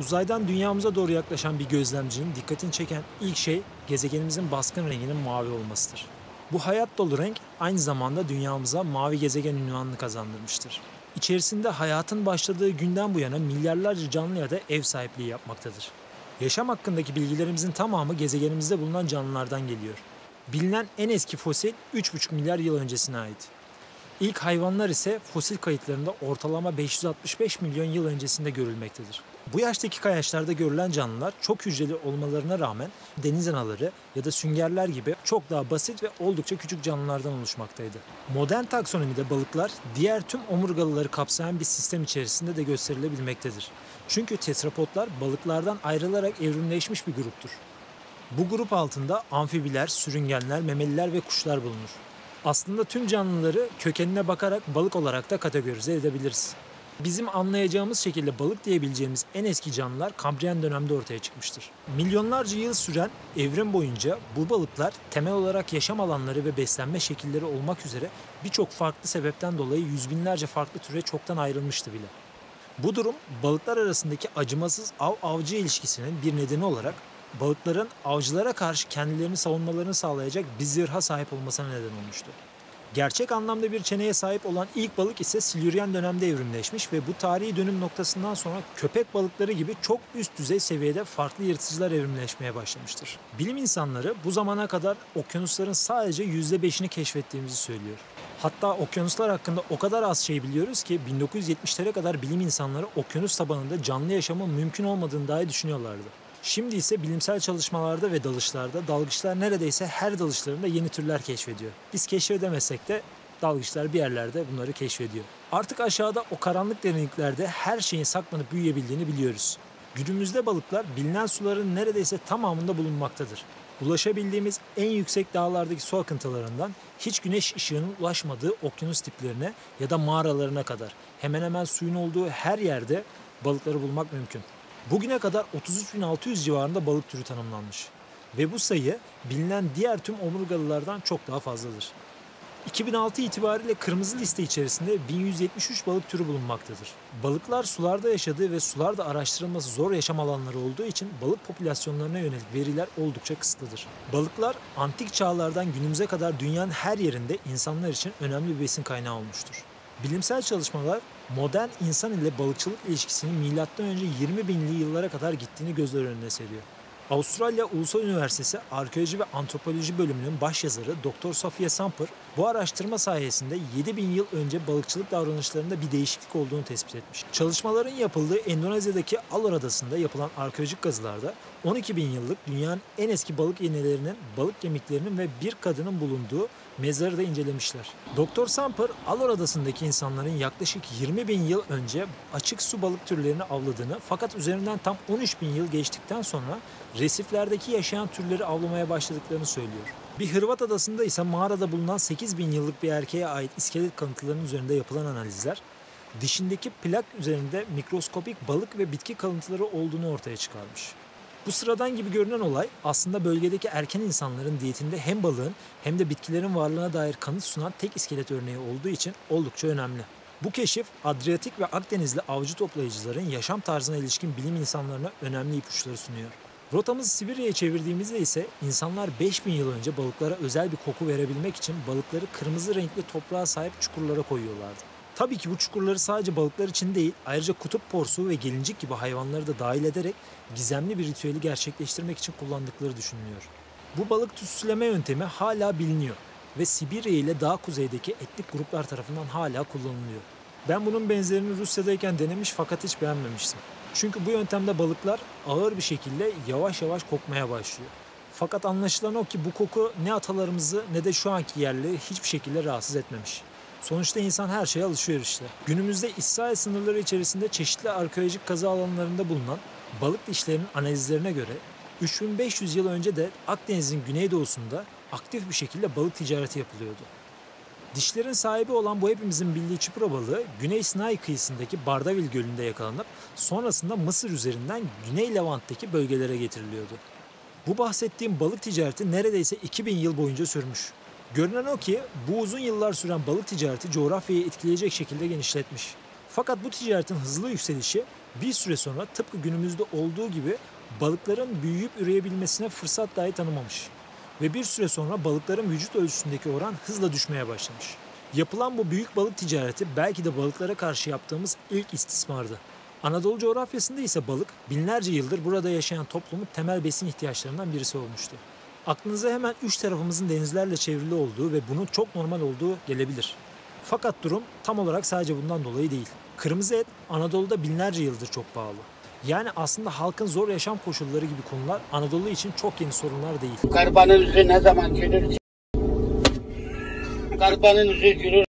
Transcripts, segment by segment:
Uzaydan dünyamıza doğru yaklaşan bir gözlemcinin dikkatini çeken ilk şey gezegenimizin baskın renginin mavi olmasıdır. Bu hayat dolu renk aynı zamanda dünyamıza mavi gezegen ünvanını kazandırmıştır. İçerisinde hayatın başladığı günden bu yana milyarlarca canlıya da ev sahipliği yapmaktadır. Yaşam hakkındaki bilgilerimizin tamamı gezegenimizde bulunan canlılardan geliyor. Bilinen en eski fosil 3,5 milyar yıl öncesine ait. İlk hayvanlar ise fosil kayıtlarında ortalama 565 milyon yıl öncesinde görülmektedir. Bu yaştaki kayaçlarda görülen canlılar çok hücreli olmalarına rağmen deniz anaları ya da süngerler gibi çok daha basit ve oldukça küçük canlılardan oluşmaktaydı. Modern taksonomide balıklar diğer tüm omurgalıları kapsayan bir sistem içerisinde de gösterilebilmektedir. Çünkü tetrapodlar balıklardan ayrılarak evrimleşmiş bir gruptur. Bu grup altında amfibiler, sürüngenler, memeliler ve kuşlar bulunur. Aslında tüm canlıları kökenine bakarak balık olarak da kategorize edebiliriz. Bizim anlayacağımız şekilde balık diyebileceğimiz en eski canlılar Kambriyen dönemde ortaya çıkmıştır. Milyonlarca yıl süren evrim boyunca bu balıklar temel olarak yaşam alanları ve beslenme şekilleri olmak üzere birçok farklı sebepten dolayı yüz binlerce farklı türe çoktan ayrılmıştı bile. Bu durum balıklar arasındaki acımasız av-avcı ilişkisinin bir nedeni olarak balıkların avcılara karşı kendilerini savunmalarını sağlayacak bir zırha sahip olmasına neden olmuştu. Gerçek anlamda bir çeneye sahip olan ilk balık ise Silüryen dönemde evrimleşmiş ve bu tarihi dönüm noktasından sonra köpek balıkları gibi çok üst düzey seviyede farklı yırtıcılar evrimleşmeye başlamıştır. Bilim insanları bu zamana kadar okyanusların sadece %5'ini keşfettiğimizi söylüyor. Hatta okyanuslar hakkında o kadar az şey biliyoruz ki 1970'lere kadar bilim insanları okyanus tabanında canlı yaşamın mümkün olmadığını dahi düşünüyorlardı. Şimdi ise bilimsel çalışmalarda ve dalışlarda dalgıçlar neredeyse her dalışlarında yeni türler keşfediyor. Biz keşfedemesek de dalgıçlar bir yerlerde bunları keşfediyor. Artık aşağıda o karanlık derinliklerde her şeyin saklanıp büyüyebildiğini biliyoruz. Günümüzde balıklar bilinen suların neredeyse tamamında bulunmaktadır. Ulaşabildiğimiz en yüksek dağlardaki su akıntılarından hiç güneş ışığının ulaşmadığı okyanus tiplerine ya da mağaralarına kadar hemen hemen suyun olduğu her yerde balıkları bulmak mümkün. Bugüne kadar 33.600 civarında balık türü tanımlanmış. Ve bu sayı bilinen diğer tüm omurgalılardan çok daha fazladır. 2006 itibariyle kırmızı liste içerisinde 1173 balık türü bulunmaktadır. Balıklar sularda yaşadığı ve sularda araştırılması zor yaşam alanları olduğu için balık popülasyonlarına yönelik veriler oldukça kısıtlıdır. Balıklar antik çağlardan günümüze kadar dünyanın her yerinde insanlar için önemli bir besin kaynağı olmuştur. Bilimsel çalışmalar modern insan ile balıkçılık ilişkisinin milattan önce 20 binli yıllara kadar gittiğini gözler önüne seriyor. Avustralya Ulusal Üniversitesi Arkeoloji ve Antropoloji bölümünün başyazarı Dr. Sofia Samper bu araştırma sayesinde 7000 yıl önce balıkçılık davranışlarında bir değişiklik olduğunu tespit etmiş. Çalışmaların yapıldığı Endonezya'daki Alor Adası'nda yapılan arkeolojik kazılarda 12 bin yıllık dünyanın en eski balık iğnelerinin, balık kemiklerinin ve bir kadının bulunduğu mezarı da incelemişler. Doktor Samper, Alor Adası'ndaki insanların yaklaşık 20 bin yıl önce açık su balık türlerini avladığını fakat üzerinden tam 13 bin yıl geçtikten sonra resiflerdeki yaşayan türleri avlamaya başladıklarını söylüyor. Bir Hırvat adasında ise mağarada bulunan 8 bin yıllık bir erkeğe ait iskelet kanıtlarının üzerinde yapılan analizler, dişindeki plak üzerinde mikroskopik balık ve bitki kalıntıları olduğunu ortaya çıkarmış. Bu sıradan gibi görünen olay aslında bölgedeki erken insanların diyetinde hem balığın hem de bitkilerin varlığına dair kanıt sunan tek iskelet örneği olduğu için oldukça önemli. Bu keşif Adriyatik ve Akdenizli avcı toplayıcıların yaşam tarzına ilişkin bilim insanlarına önemli ipuçları sunuyor. Rotamızı Sibirya'ya çevirdiğimizde ise insanlar 5000 yıl önce balıklara özel bir koku verebilmek için balıkları kırmızı renkli toprağa sahip çukurlara koyuyorlardı. Tabii ki bu çukurları sadece balıklar için değil, ayrıca kutup porsuğu ve gelincik gibi hayvanları da dahil ederek gizemli bir ritüeli gerçekleştirmek için kullandıkları düşünülüyor. Bu balık tütsüleme yöntemi hala biliniyor ve Sibirya ile daha kuzeydeki etnik gruplar tarafından hala kullanılıyor. Ben bunun benzerini Rusya'dayken denemiş fakat hiç beğenmemiştim. Çünkü bu yöntemde balıklar ağır bir şekilde yavaş yavaş kokmaya başlıyor. Fakat anlaşılan o ki bu koku ne atalarımızı ne de şu anki yerleri hiçbir şekilde rahatsız etmemiş. Sonuçta insan her şeye alışıyor işte. Günümüzde İsrail sınırları içerisinde çeşitli arkeolojik kazı alanlarında bulunan balık dişlerinin analizlerine göre 3500 yıl önce de Akdeniz'in güneydoğusunda aktif bir şekilde balık ticareti yapılıyordu. Dişlerin sahibi olan bu hepimizin bildiği çupra balığı Güney Sinay kıyısındaki Bardavil Gölü'nde yakalanıp sonrasında Mısır üzerinden Güney Levant'taki bölgelere getiriliyordu. Bu bahsettiğim balık ticareti neredeyse 2000 yıl boyunca sürmüş. Görünen o ki bu uzun yıllar süren balık ticareti coğrafyayı etkileyecek şekilde genişletmiş. Fakat bu ticaretin hızlı yükselişi bir süre sonra tıpkı günümüzde olduğu gibi balıkların büyüyüp üreyebilmesine fırsat dahi tanımamış. Ve bir süre sonra balıkların vücut ölçüsündeki oran hızla düşmeye başlamış. Yapılan bu büyük balık ticareti belki de balıklara karşı yaptığımız ilk istismardı. Anadolu coğrafyasında ise balık binlerce yıldır burada yaşayan toplumun temel besin ihtiyaçlarından birisi olmuştu. Aklınıza hemen üç tarafımızın denizlerle çevrili olduğu ve bunun çok normal olduğu gelebilir. Fakat durum tam olarak sadece bundan dolayı değil. Kırmızı et Anadolu'da binlerce yıldır çok pahalı. Yani aslında halkın zor yaşam koşulları gibi konular Anadolu için çok yeni sorunlar değil. Karbanın yüzü ne zaman gülür? Karbanın yüzü gülür.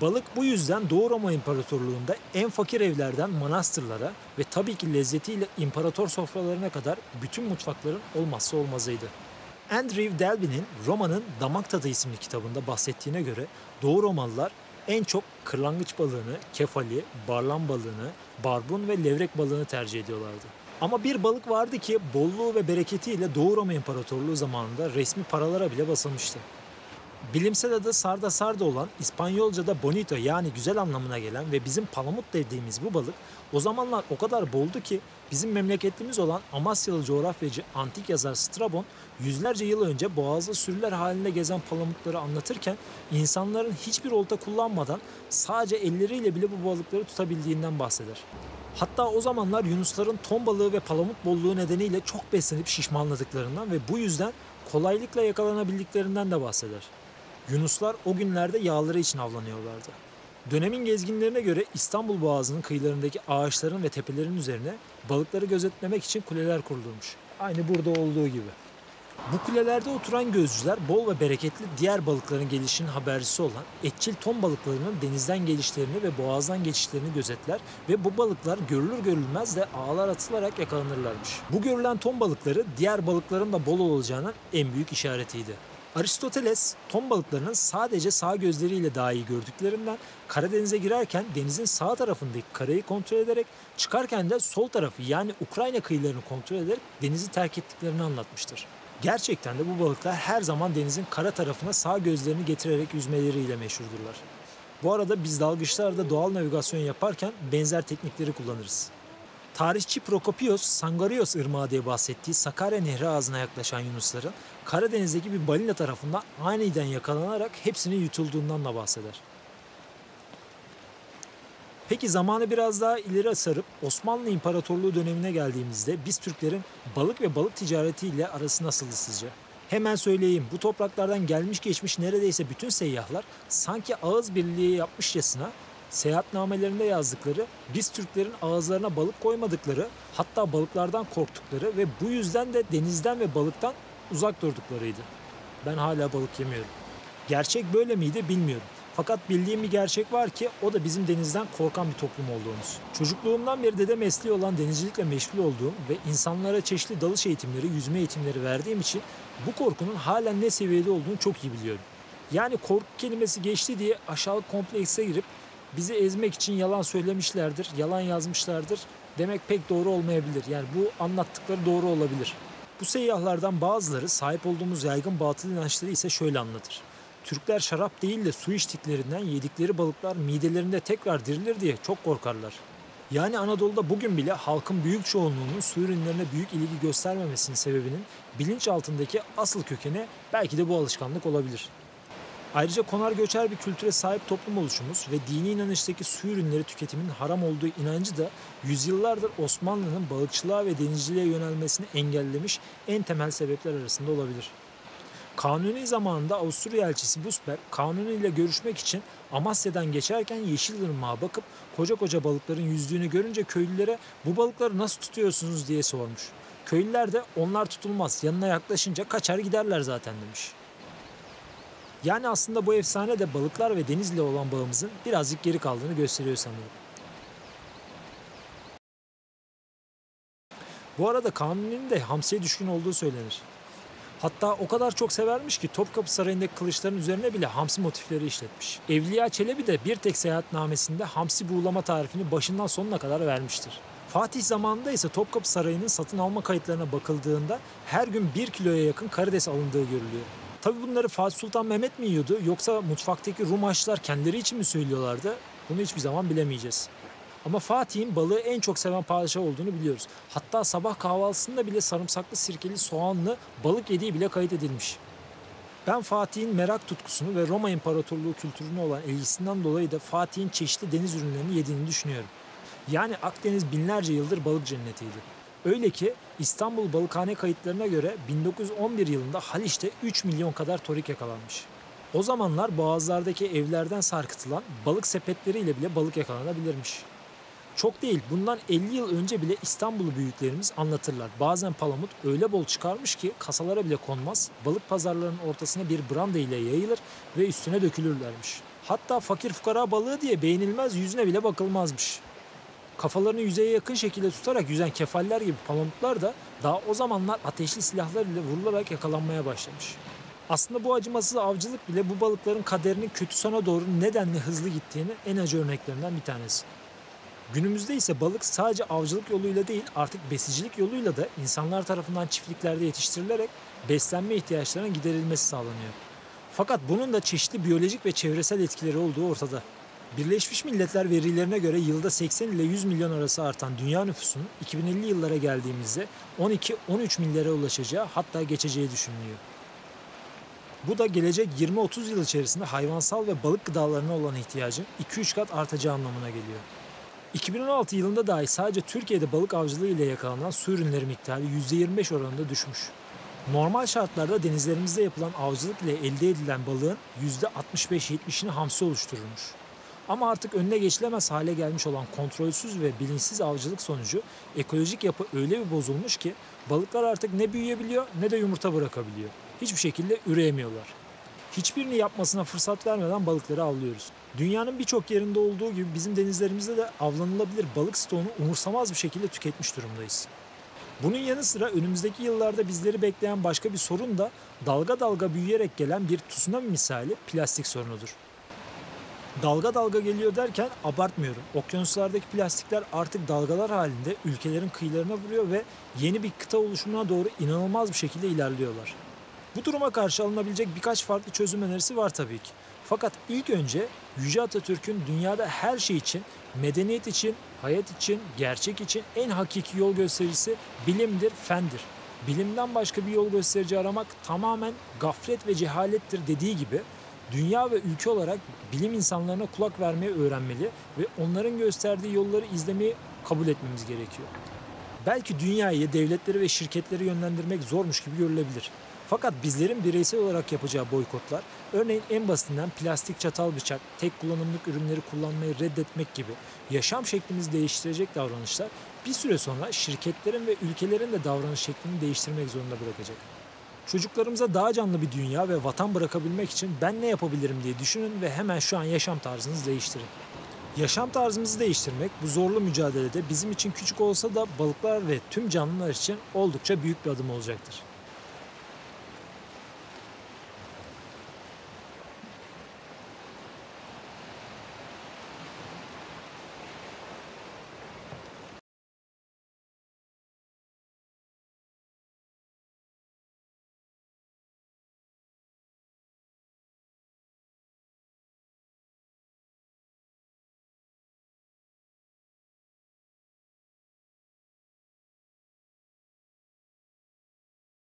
Balık bu yüzden Doğu Roma İmparatorluğu'nda en fakir evlerden manastırlara ve tabii ki lezzetiyle imparator sofralarına kadar bütün mutfakların olmazsa olmazıydı. Andrew Delby'nin Roma'nın Damak Tadı isimli kitabında bahsettiğine göre Doğu Romalılar en çok kırlangıç balığını, kefali, barlan balığını, barbun ve levrek balığını tercih ediyorlardı. Ama bir balık vardı ki bolluğu ve bereketiyle Doğu Roma İmparatorluğu zamanında resmi paralara bile basılmıştı. Bilimsel adı sarda sarda olan İspanyolca'da bonito yani güzel anlamına gelen ve bizim palamut dediğimiz bu balık o zamanlar o kadar boldu ki bizim memleketlimiz olan Amasyalı coğrafyacı antik yazar Strabon yüzlerce yıl önce boğazda sürüler halinde gezen palamutları anlatırken insanların hiçbir olta kullanmadan sadece elleriyle bile bu balıkları tutabildiğinden bahseder. Hatta o zamanlar yunusların ton balığı ve palamut bolluğu nedeniyle çok beslenip şişmanladıklarından ve bu yüzden kolaylıkla yakalanabildiklerinden de bahseder. Yunuslar o günlerde yağları için avlanıyorlardı. Dönemin gezginlerine göre İstanbul Boğazı'nın kıyılarındaki ağaçların ve tepelerin üzerine balıkları gözetlemek için kuleler kurulmuş. Aynı burada olduğu gibi. Bu kulelerde oturan gözcüler bol ve bereketli diğer balıkların gelişinin habercisi olan etçil ton balıklarının denizden gelişlerini ve boğazdan geçişlerini gözetler ve bu balıklar görülür görülmez de ağlar atılarak yakalanırlarmış. Bu görülen ton balıkları diğer balıkların da bol olacağının en büyük işaretiydi. Aristoteles ton balıklarının sadece sağ gözleriyle daha iyi gördüklerinden Karadeniz'e girerken denizin sağ tarafındaki karayı kontrol ederek çıkarken de sol tarafı yani Ukrayna kıyılarını kontrol ederek denizi terk ettiklerini anlatmıştır. Gerçekten de bu balıklar her zaman denizin kara tarafına sağ gözlerini getirerek yüzmeleriyle meşhurdurlar. Bu arada biz dalgıçlarda doğal navigasyon yaparken benzer teknikleri kullanırız. Tarihçi Prokopios, Sangarios ırmağı diye bahsettiği Sakarya Nehri ağzına yaklaşan yunusların Karadeniz'deki bir balina tarafından aniden yakalanarak hepsinin yutulduğundan da bahseder. Peki zamanı biraz daha ileri sarıp Osmanlı İmparatorluğu dönemine geldiğimizde biz Türklerin balık ve balık ticaretiyle arası nasıldı sizce? Hemen söyleyeyim bu topraklardan gelmiş geçmiş neredeyse bütün seyyahlar sanki ağız birliği yapmışçasına seyahatnamelerinde yazdıkları biz Türklerin ağızlarına balık koymadıkları hatta balıklardan korktukları ve bu yüzden de denizden ve balıktan uzak durduklarıydı. Ben hala balık yemiyorum. Gerçek böyle miydi bilmiyorum. Fakat bildiğim bir gerçek var ki o da bizim denizden korkan bir toplum olduğumuz. Çocukluğumdan beri dede mesleği olan denizcilikle meşgul olduğum ve insanlara çeşitli dalış eğitimleri, yüzme eğitimleri verdiğim için bu korkunun halen ne seviyede olduğunu çok iyi biliyorum. Yani korku kelimesi geçti diye aşağılık komplekse girip bizi ezmek için yalan söylemişlerdir, yalan yazmışlardır demek pek doğru olmayabilir. Yani bu anlattıkları doğru olabilir. Bu seyyahlardan bazıları sahip olduğumuz yaygın batıl inançları ise şöyle anlatır. Türkler şarap değil de su içtiklerinden yedikleri balıklar midelerinde tekrar dirilir diye çok korkarlar. Yani Anadolu'da bugün bile halkın büyük çoğunluğunun su ürünlerine büyük ilgi göstermemesinin sebebinin bilinç altındaki asıl kökeni belki de bu alışkanlık olabilir. Ayrıca konar göçer bir kültüre sahip toplum oluşumuz ve dini inanıştaki su ürünleri tüketiminin haram olduğu inancı da yüzyıllardır Osmanlı'nın balıkçılığa ve denizciliğe yönelmesini engellemiş en temel sebepler arasında olabilir. Kanuni zamanında Avusturya elçisi Busberg Kanuni ile görüşmek için Amasya'dan geçerken Yeşilırmak'a bakıp koca koca balıkların yüzdüğünü görünce köylülere bu balıkları nasıl tutuyorsunuz diye sormuş. Köylüler de onlar tutulmaz yanına yaklaşınca kaçar giderler zaten demiş. Yani aslında bu efsane de balıklar ve denizle olan bağımızın birazcık geri kaldığını gösteriyor sanırım. Bu arada Kanuni'nin de hamsiye düşkün olduğu söylenir. Hatta o kadar çok severmiş ki Topkapı Sarayı'ndaki kılıçların üzerine bile hamsi motifleri işletmiş. Evliya Çelebi de bir tek seyahatnamesinde hamsi buğulama tarifini başından sonuna kadar vermiştir. Fatih zamanında ise Topkapı Sarayı'nın satın alma kayıtlarına bakıldığında her gün 1 kiloya yakın karides alındığı görülüyor. Tabi bunları Fatih Sultan Mehmet mi yiyordu yoksa mutfaktaki Rum aşçılar kendileri için mi söylüyorlardı? Bunu hiçbir zaman bilemeyeceğiz. Ama Fatih'in balığı en çok seven padişah olduğunu biliyoruz. Hatta sabah kahvaltısında bile sarımsaklı sirkeli soğanlı balık yediği bile kayıt edilmiş. Ben Fatih'in merak tutkusunu ve Roma İmparatorluğu kültürüne olan ilgisinden dolayı da Fatih'in çeşitli deniz ürünlerini yediğini düşünüyorum. Yani Akdeniz binlerce yıldır balık cennetiydi. Öyle ki İstanbul Balıkhane kayıtlarına göre 1911 yılında Haliç'te 3 milyon kadar torik yakalanmış. O zamanlar boğazlardaki evlerden sarkıtılan balık sepetleriyle bile balık yakalanabilirmiş. Çok değil bundan 50 yıl önce bile İstanbul'u büyüklerimiz anlatırlar. Bazen palamut öyle bol çıkarmış ki kasalara bile konmaz. Balık pazarlarının ortasına bir branda ile yayılır ve üstüne dökülürlermiş. Hatta fakir fukara balığı diye beğenilmez yüzüne bile bakılmazmış. Kafalarını yüzeye yakın şekilde tutarak yüzen kefaller gibi palamutlar da daha o zamanlar ateşli silahlar ile vurularak yakalanmaya başlamış. Aslında bu acımasız avcılık bile bu balıkların kaderinin kötü sona doğru nedenli hızlı gittiğini en acı örneklerinden bir tanesi. Günümüzde ise balık sadece avcılık yoluyla değil artık besicilik yoluyla da insanlar tarafından çiftliklerde yetiştirilerek beslenme ihtiyaçlarının giderilmesi sağlanıyor. Fakat bunun da çeşitli biyolojik ve çevresel etkileri olduğu ortada. Birleşmiş Milletler verilerine göre yılda 80 ile 100 milyon arası artan dünya nüfusunun 2050 yıllara geldiğimizde 12-13 milyara ulaşacağı hatta geçeceği düşünülüyor. Bu da gelecek 20-30 yıl içerisinde hayvansal ve balık gıdalarına olan ihtiyacın 2-3 kat artacağı anlamına geliyor. 2016 yılında dahi sadece Türkiye'de balık avcılığı ile yakalanan su ürünleri miktarı %25 oranında düşmüş. Normal şartlarda denizlerimizde yapılan avcılık ile elde edilen balığın %65-70'ini hamsi oluştururmuş. Ama artık önüne geçilemez hale gelmiş olan kontrolsüz ve bilinçsiz avcılık sonucu ekolojik yapı öyle bir bozulmuş ki balıklar artık ne büyüyebiliyor ne de yumurta bırakabiliyor. Hiçbir şekilde üreyemiyorlar. Hiçbirini yapmasına fırsat vermeden balıkları avlıyoruz. Dünyanın birçok yerinde olduğu gibi bizim denizlerimizde de avlanılabilir balık stoğunu umursamaz bir şekilde tüketmiş durumdayız. Bunun yanı sıra önümüzdeki yıllarda bizleri bekleyen başka bir sorun da dalga dalga büyüyerek gelen bir tsunami misali plastik sorunudur. Dalga dalga geliyor derken abartmıyorum. Okyanuslardaki plastikler artık dalgalar halinde ülkelerin kıyılarına vuruyor ve yeni bir kıta oluşumuna doğru inanılmaz bir şekilde ilerliyorlar. Bu duruma karşı alınabilecek birkaç farklı çözüm önerisi var tabii ki. Fakat ilk önce Yüce Atatürk'ün dünyada her şey için, medeniyet için, hayat için, gerçek için en hakiki yol göstericisi bilimdir, fendir. Bilimden başka bir yol gösterici aramak tamamen gaflet ve cehalettir dediği gibi dünya ve ülke olarak bilim insanlarına kulak vermeyi öğrenmeli ve onların gösterdiği yolları izlemeyi kabul etmemiz gerekiyor. Belki dünyayı, devletleri ve şirketleri yönlendirmek zormuş gibi görülebilir. Fakat bizlerin bireysel olarak yapacağı boykotlar, örneğin en basitinden plastik çatal bıçak, tek kullanımlık ürünleri kullanmayı reddetmek gibi yaşam şeklimizi değiştirecek davranışlar bir süre sonra şirketlerin ve ülkelerin de davranış şeklini değiştirmek zorunda bırakacak. Çocuklarımıza daha canlı bir dünya ve vatan bırakabilmek için ben ne yapabilirim diye düşünün ve hemen şu an yaşam tarzınızı değiştirin. Yaşam tarzımızı değiştirmek bu zorlu mücadelede bizim için küçük olsa da balıklar ve tüm canlılar için oldukça büyük bir adım olacaktır.